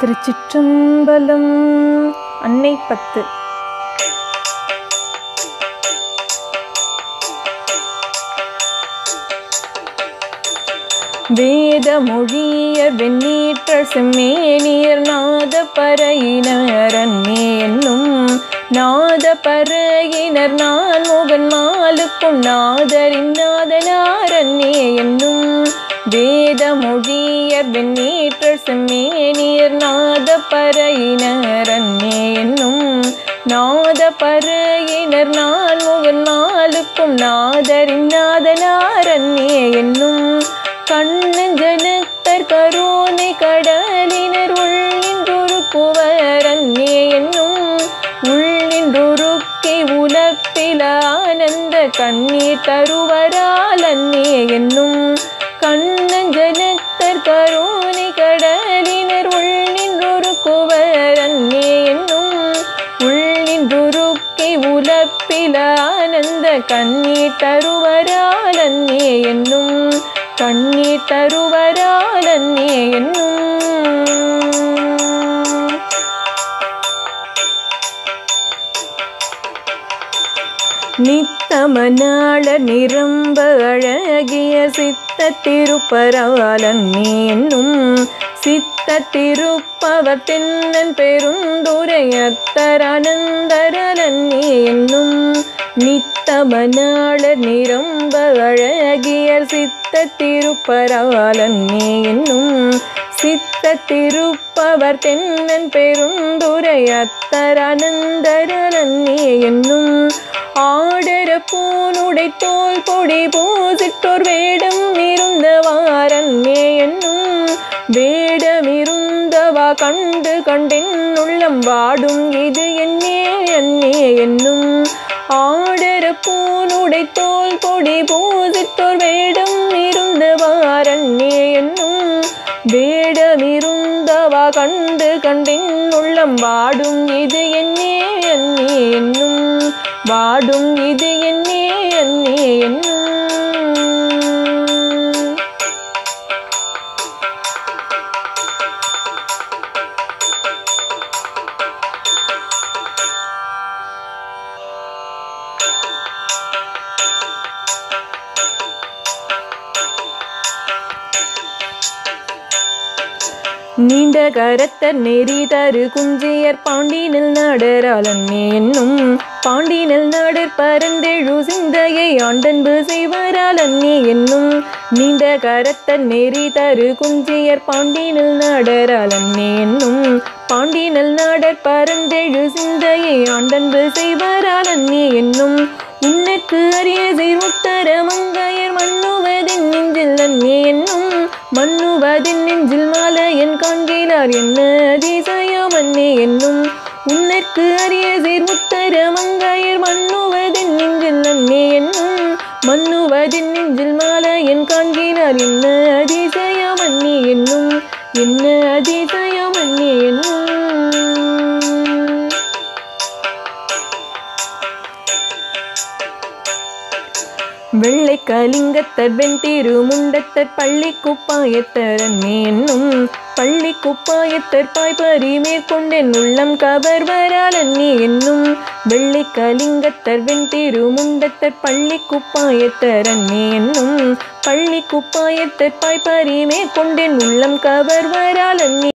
திருச்சிற்றம்பலம் அன்னை பத்து. வேத மொழிய வெண்ணீற்ற செம்மேனியர் நாத பறையினர் அன்னே என்னும் நாத பறையினர் நான் முகன் மாலுக்கும் நாதரின் நாதனார் அன்னே என்னும் வேத மொழியர் செம்மேனியர் நாத பறையினர் அன்னே என்னும் நாத பறையினர் நான் முகன் நாளுக்கும் நாதரின் நாதனார் அன்னே என்னும் கண்ணு ஜனத்தர் கருணை கடலினர் உள்ளின்றொருக்குவர் அன்னே என்னும் உள்ளின்றொருக்கி உலப்பில ஆனந்த கண்ணீர் தருவரால் அன்னே என்னும் கண்ணஞ்சனத்தர் கருணை கடலினர் உள்ளின்றொருக்குவர் குவரன்னே என்னும் உள்ளின்றொருக்கி உலப்பில ஆனந்த கண்ணீர் தருவராலன்னே என்னும் கண்ணீர் தருவராலன்னே என்னும் என்னும் நித்தமனாள நிரம்ப அழகிய சித்த திருப்பரவாலன்னே நீனும் சித்த திருப்பவர் தென்னன் பெருந்துரையத்தரானந்தரலன்னே என்னும் நித்தமனாள நிரம்ப அழகிய சித்த திருப்பரவாலன்னே நீனும் சித்த திருப்பவர் தென்னன் பெருந்துரையத்தரானந்தரலன்னே என்னும் ஆடர பூனுடை தோல் பொடி பூசிட்டோர் வேடம் இருந்தவாரன்னே என்னும் வேடமிருந்தவா கண்டு கண்டென் உள்ளம் வாடும் இது என்னே என்னே என்னும் ஆடர பூனுடை தோல் பொடி பூசிட்டோர் வேடம் இருந்தவாரன்னே என்னும் வேடமிருந்தவா கண்டு கண்டென் உள்ளம் வாடும் இது என்னே என்னே என்னும் வாடும் இது என்னே நீண்ட கரத்தர் நெறி தரு குஞ்சியர் பாண்டினில் நாடராளன்னே என்னும் பாண்டினில் நாடர் பரந்தெழு சிந்தையை ஆண்டன்பு செய்வராளன்னே என்னும் நீண்ட கரத்தர் நெறி தரு குஞ்சியர் பாண்டினில் நாடராளன்னே என்னும் பாண்டினல் நாடர் பரந்தெழு சிந்தையை ஆண்டன்பு செய்வராளன்னே என்னும் உன்னற்கு அரிய செய்வோம் காண்கிறார் என்ன அதிசயம் அன்னே என்னும். உன்னற்கு அரிய சீர் முத்தர மங்கையர் மண்ணுவதின் நெஞ்சில் நன்னே என்னும். மண்ணுவதின் நெஞ்சில் மாலையன் காண்கிறார் என்ன அதிசயம் அன்னே என்னும். என்ன அதிசயம் அன்னே என்னும். வெள்ளை கலிங்கத்தர் வெண்திரு முண்டத்தர் பள்ளி குப்பாயத்தர் என்னும். பள்ளி குப்பாயத்தற்பாய் பறி மேற்கொண்டென் உள்ளம் கவர் வராளன் நீ என்னும் வெள்ளி கலிங்கத்தர் வெண்திரு முண்டத்தர் பள்ளி குப்பாயத்தர் அன்னி என்னும் பள்ளி குப்பாயத்தற்பாய் பறி மேற்கொண்டென் உள்ளம் கவர் வராளன் நீ